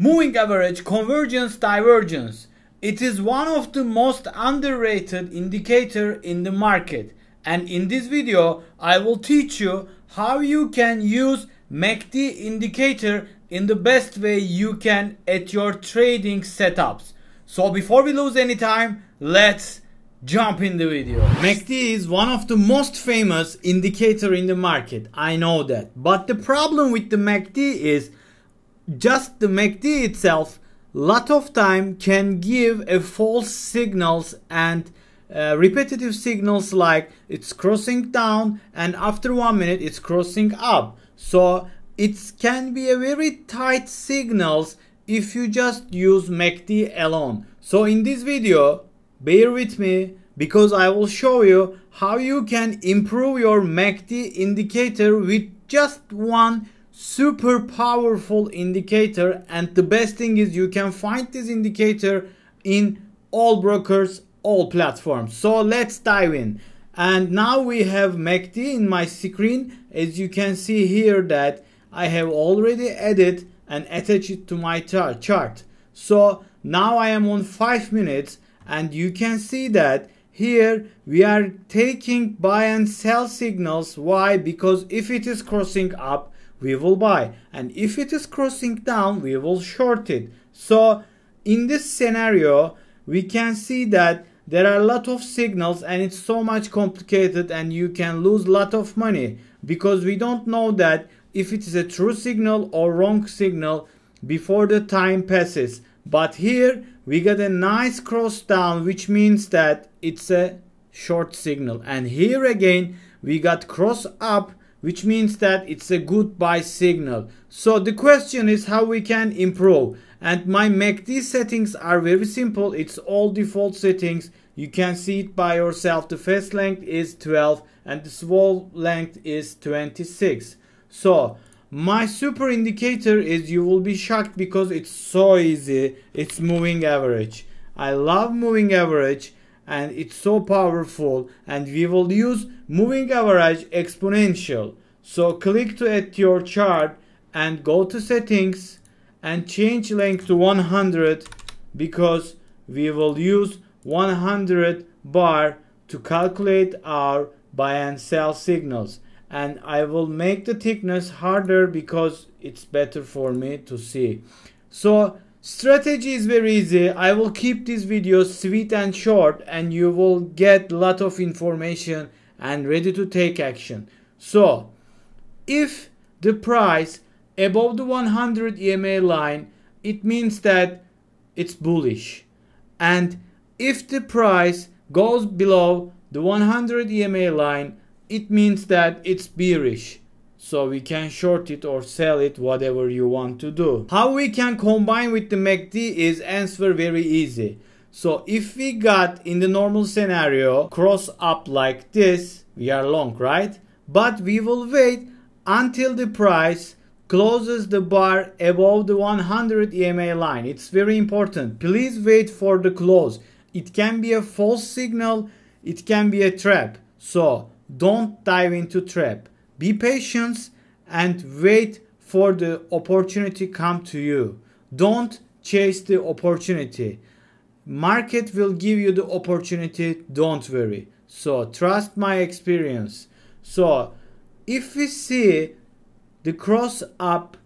Moving average convergence divergence. It is one of the most underrated indicator in the market. And in this video, I will teach you how you can use MACD indicator in the best way you can at your trading setups. So before we lose any time, let's jump in the video. MACD is one of the most famous indicator in the market. I know that. But the problem with the MACD is just the MACD itself lot of time can give a false signals and uh, repetitive signals like it's crossing down and after one minute it's crossing up. So it can be a very tight signals if you just use MACD alone. So in this video bear with me because I will show you how you can improve your MACD indicator with just one super powerful indicator and the best thing is you can find this indicator in all brokers all platforms. So let's dive in. And now we have MACD in my screen. As you can see here that I have already added and attached it to my chart. So now I am on 5 minutes and you can see that here we are taking buy and sell signals. Why? Because if it is crossing up we will buy. And if it is crossing down we will short it. So in this scenario we can see that there are a lot of signals and it's so much complicated and you can lose a lot of money. Because we don't know that if it is a true signal or wrong signal before the time passes. But here we got a nice cross down which means that it's a short signal. And here again we got cross up which means that it's a good buy signal. So the question is how we can improve. And my MACD settings are very simple. It's all default settings. You can see it by yourself. The fast length is 12 and the slow length is 26. So my super indicator is you will be shocked because it's so easy. It's moving average. I love moving average and it's so powerful and we will use moving average exponential. So click to add your chart and go to settings and change length to 100 because we will use 100 bar to calculate our buy and sell signals. And I will make the thickness harder because it's better for me to see. So Strategy is very easy. I will keep this video sweet and short and you will get a lot of information and ready to take action. So, if the price above the 100 EMA line, it means that it's bullish. And if the price goes below the 100 EMA line, it means that it's bearish so we can short it or sell it whatever you want to do. How we can combine with the MACD is answer very easy. So if we got in the normal scenario cross up like this we are long right? But we will wait until the price closes the bar above the 100 EMA line. It's very important. Please wait for the close. It can be a false signal. It can be a trap. So don't dive into trap be patient and wait for the opportunity come to you. Don't chase the opportunity. Market will give you the opportunity, don't worry. So trust my experience. So if we see the cross up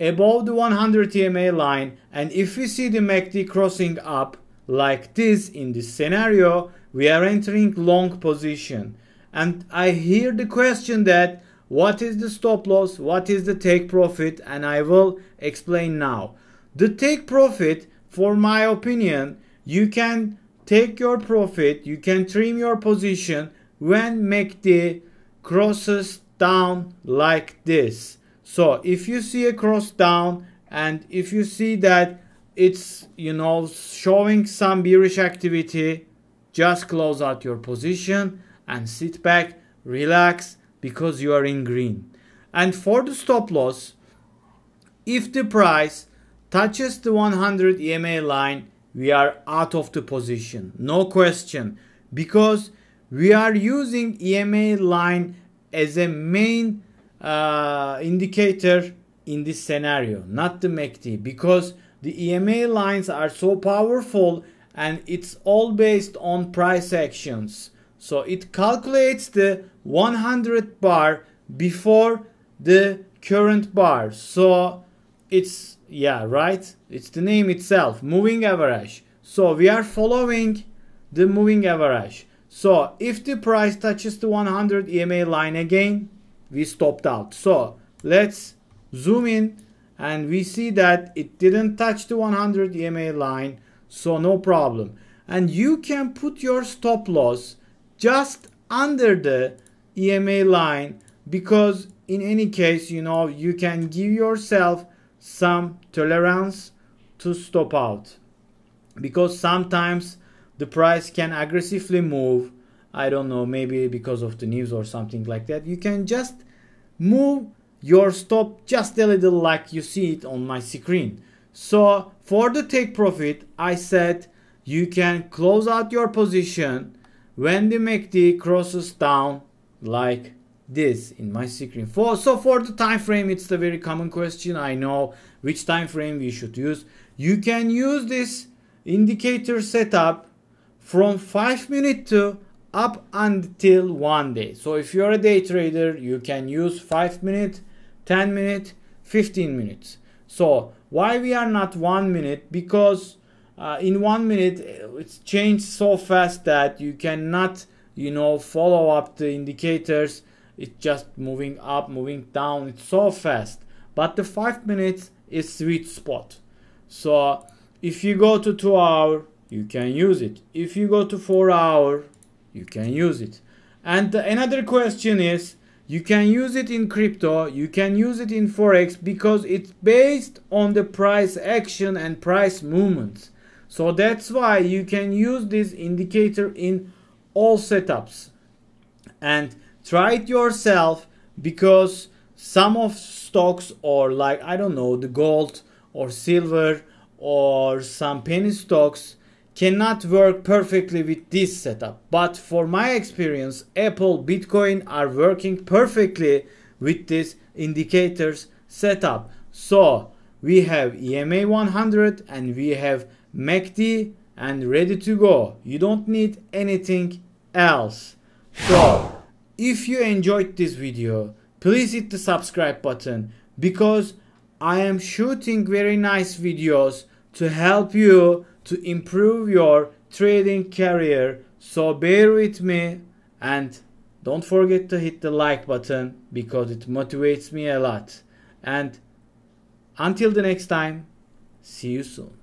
above the 100 EMA line and if we see the MACD crossing up like this in this scenario, we are entering long position. And I hear the question that what is the stop loss, what is the take profit, and I will explain now. The take profit, for my opinion, you can take your profit, you can trim your position when MACD crosses down like this. So if you see a cross down and if you see that it's you know showing some bearish activity, just close out your position and sit back, relax because you are in green. And for the stop loss, if the price touches the 100 EMA line, we are out of the position. No question. Because we are using EMA line as a main uh, indicator in this scenario, not the MACD. Because the EMA lines are so powerful and it's all based on price actions. So it calculates the 100 bar before the current bar. So it's, yeah, right? It's the name itself, moving average. So we are following the moving average. So if the price touches the 100 EMA line again, we stopped out. So let's zoom in and we see that it didn't touch the 100 EMA line. So no problem. And you can put your stop loss just under the EMA line because in any case, you know, you can give yourself some tolerance to stop out. Because sometimes the price can aggressively move i don't know maybe because of the news or something like that. You can just move your stop just a little like you see it on my screen. So for the take profit i said you can close out your position when they make the crosses down like this in my screen. For so for the time frame it's a very common question. I know which time frame we should use. You can use this indicator setup from 5 minute to up until one day. So if you're a day trader you can use 5 minute 10 minute 15 minutes. So why we are not one minute? Because uh, in one minute it's changed so fast that you cannot you know follow up the indicators. It's just moving up moving down. It's so fast. But the five minutes is sweet spot. So if you go to two hour you can use it. If you go to four hour you can use it. And another question is you can use it in crypto you can use it in forex because it's based on the price action and price movements so that's why you can use this indicator in all setups. And try it yourself because some of stocks or like I don't know the gold or silver or some penny stocks cannot work perfectly with this setup. But for my experience Apple Bitcoin are working perfectly with this indicators setup. So we have EMA 100 and we have MACD and ready to go you don't need anything else so if you enjoyed this video, please hit the subscribe button because I am shooting very nice videos to help you to improve your trading career. So bear with me and don't forget to hit the like button because it motivates me a lot. And until the next time, see you soon.